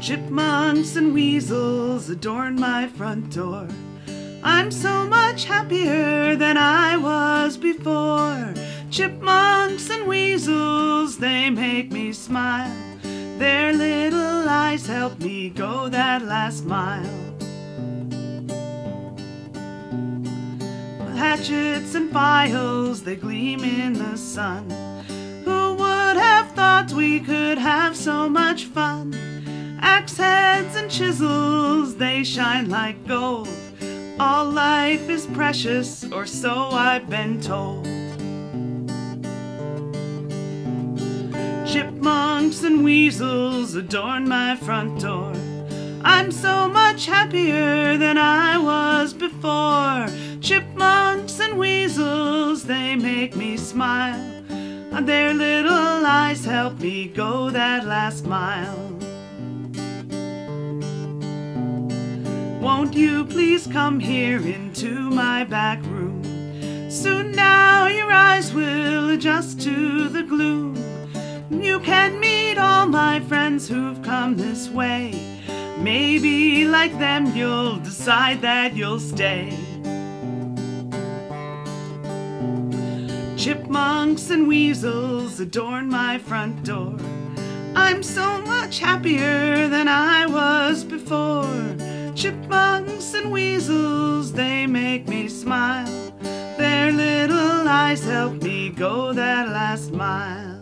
Chipmunks and weasels adorn my front door. I'm so much happier than I was before. Chipmunks and weasels, they make me smile. Their little eyes help me go that last mile. Hatchets and files, they gleam in the sun. Who would have thought we could have so much fun? Axe heads and chisels, they shine like gold. All life is precious, or so I've been told. Chipmunks and weasels adorn my front door. I'm so much happier than I was before. Chipmunks and weasels, they make me smile. Their little eyes help me go that last mile. Won't you please come here into my back room? Soon now your eyes will adjust to the gloom. You can meet all my friends who've come this way. Maybe like them you'll decide that you'll stay. Chipmunks and weasels adorn my front door. I'm so much happier Chipmunks and weasels, they make me smile. Their little eyes help me go that last mile.